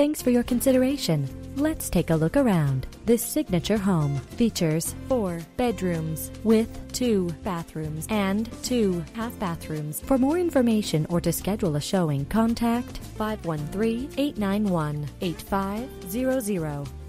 Thanks for your consideration. Let's take a look around. This signature home features four bedrooms with two bathrooms and two half bathrooms. For more information or to schedule a showing, contact 513 891 8500.